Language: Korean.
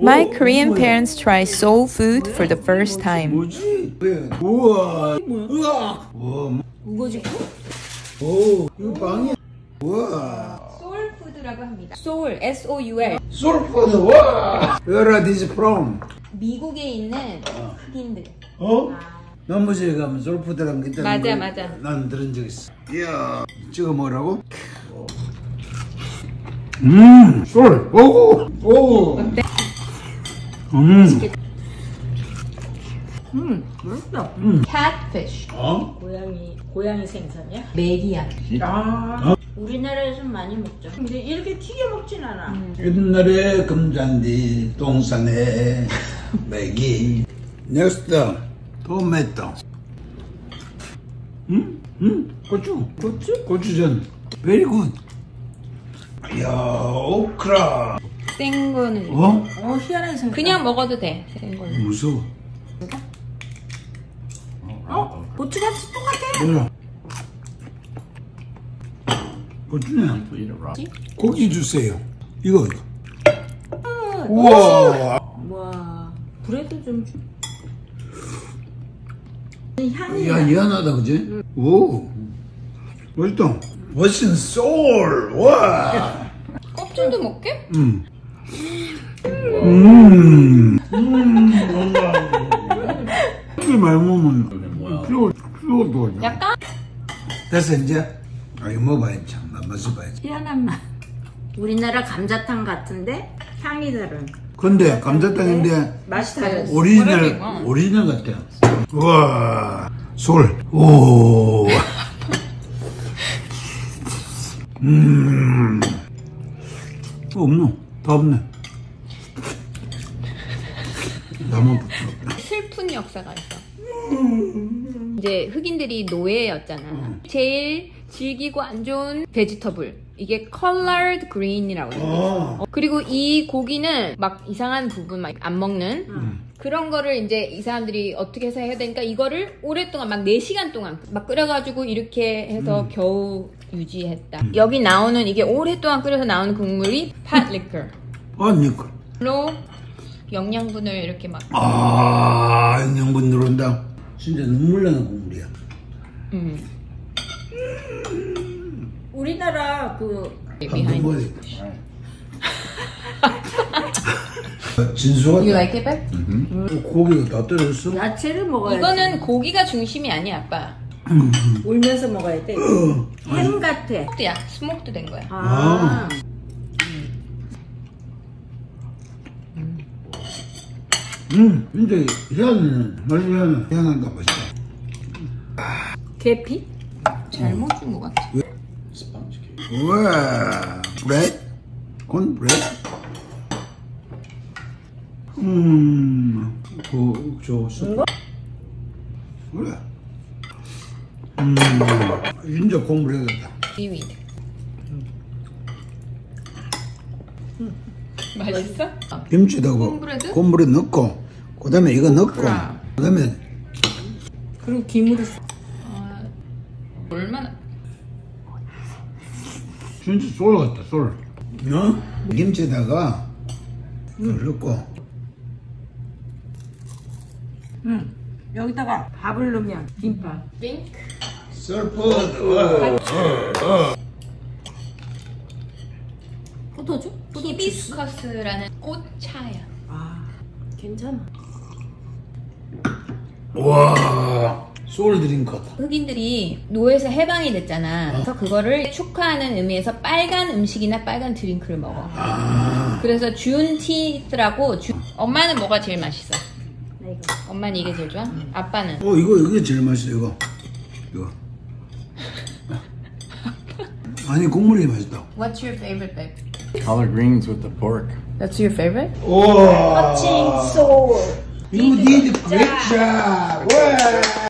My Korean parents try soul food for the first time. 우와. 우와. 우와. 뭐- 우거지고? 오, 이거 빵이야. 우와. Soul food라고 합니다. Soul, S-O-U-L. Soul food. 와. Where are these from? 미국에 있는 흑인들. 어? 남부지에 가면 soul food라는 게 있다는 맞아, 걸 맞아. 난 들은 적 있어. 이야, 찍어 먹으라고? 음, 솔. 오, 오. 어때? 음. 음, 맛있다. Catfish. 어? 고양이, 고양이 생선이야? 메기야. 아. 우리나라에서 많이 먹죠. 근데 이렇게 튀겨 먹진 않아. 옛날에 금잔디, 동산에, 메기. Next, 토마토. 음? 음? 고추. 고추? 고추전. Very good. 이야, 오크라. 생 거는 어? 어, 희한한 생선. 그냥 먹어도 돼. 생 거는. 무서워. 어? 고추같이 똑같아. 뭐야? 고추네. 고기 주세요. 이거. 우와. 와, 브레드 좀 주. 향이 야, 희한하다, 그지? 오. 맛있다. 멋진 소울. 와. 껍질도 먹게? 음. 음. 음. 이 많이 먹으면 피로, 피로도. 약간? 됐어, 이제? 아, 이거 먹어봐야지. 참, 맛을 봐야지. 희한한 맛. 우리나라 감자탕 같은데 향이 다른. 근데, 감자탕인데, 맛이 다른. 오리지널, 뭐라고, 이거? 오리지널 같아. 우와. 솔. 오. 음. 또 없노? 다 없네. 나만 붙어. 슬픈 역사가 있어. 이제 흑인들이 노예였잖아. 제일 질기고 안 좋은 vegetable. 이게 collard green이라고. 아. 어, 그리고 이 고기는 막 이상한 부분 막 안 먹는 그런 거를 이제 이 사람들이 어떻게 해서 해야 되니까 이거를 오랫동안 막 4시간 동안 막 끓여가지고 이렇게 해서 겨우 유지했다. 여기 나오는 이게 오랫동안 끓여서 나오는 국물이 pot liquor. 아, 이걸로 영양분을 이렇게 막 아, 영양분 들어온다. 진짜 눈물 나는 국물이야. 음. 우리나라 그 방금 뭐야? 진수가 You like it, babe? 고기가 다 떨어졌어? 야채를 먹어야지. 이거는 고기가 중심이 아니야, 아빠. 울면서 먹어야 돼. 햄 같아. Smoked야. Smoked 된 거야. 아. 음, 진짜 희한해. 맛이 희한해. 희한한가 맛있다. 계피? 잘못 준 것 같아. 우와, bread? Corn bread? 음, 그, 저, 수. 그래. 음, 진짜 cornbread다. 비위드. 맛있어? 김치도 콘브레드? 콘브레드 넣고, 그 다음에 이거 넣고, 오크라. 그 다음에 그리고 김으로 아, 얼마나 진짜 솔 같다, 솔. 어? 김치에다가 이걸 넣고, 응. 여기다가 밥을 넣으면 김밥. 핑크 썰푸드. 포도주? 히비스커스라는 꽃차야. 아, 괜찮아. 와, soul drink다. 흑인들이 노예에서 해방이 됐잖아. 그래서 그거를 축하하는 의미에서 빨간 음식이나 빨간 drink를 먹어. 아, 그래서 Juneteenth라고 주... 엄마는 뭐가 제일 맛있어? 나 이거. 엄마는 이게 제일 좋아? 아빠는? 어, 이거, 이게 제일 맛있어, 이거. 이거. 아니, 국물이 맛있다. What's your favorite, babe? Collard greens with the pork. That's your favorite? Oh! A chainsaw! You did a great job!